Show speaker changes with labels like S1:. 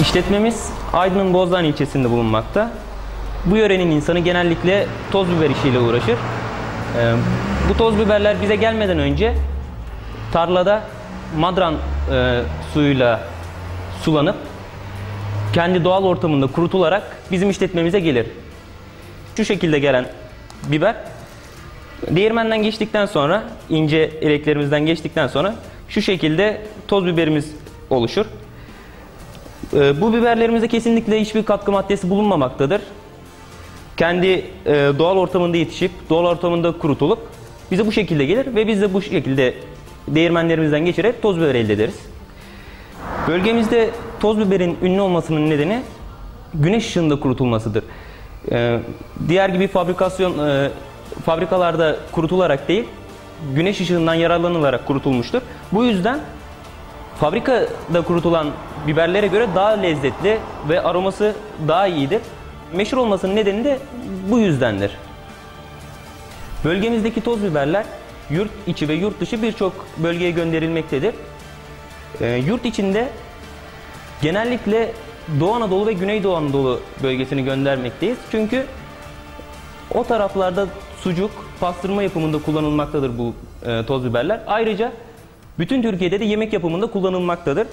S1: İşletmemiz Aydın'ın Bozdağ ilçesinde bulunmakta. Bu yörenin insanı genellikle toz biber işiyle uğraşır. Ee, bu toz biberler bize gelmeden önce tarlada madran e, suyuyla sulanıp kendi doğal ortamında kurutularak bizim işletmemize gelir. Şu şekilde gelen biber değirmenden geçtikten sonra ince eleklerimizden geçtikten sonra şu şekilde toz biberimiz oluşur. Ee, Bu biberlerimizde kesinlikle hiçbir katkı maddesi bulunmamaktadır. Kendi e, doğal ortamında yetişip doğal ortamında kurutulup bize bu şekilde gelir ve biz de bu şekilde değirmenlerimizden geçirerek toz biber elde ederiz. Bölgemizde toz biberin ünlü olmasının nedeni güneş ışığında kurutulmasıdır. Ee, diğer gibi fabrikasyon e, fabrikalarda kurutularak değil, güneş ışığından yararlanılarak kurutulmuştur. Bu yüzden fabrikada kurutulan biberlere göre daha lezzetli ve aroması daha iyidir. Meşhur olmasının nedeni de bu yüzdendir. Bölgemizdeki toz biberler yurt içi ve yurt dışı birçok bölgeye gönderilmektedir. Ee, yurt içinde genellikle Doğu Anadolu ve Güneydoğu Anadolu bölgesini göndermekteyiz. Çünkü o taraflarda sucuk, pastırma yapımında kullanılmaktadır bu e, toz biberler. Ayrıca bütün Türkiye'de de yemek yapımında kullanılmaktadır.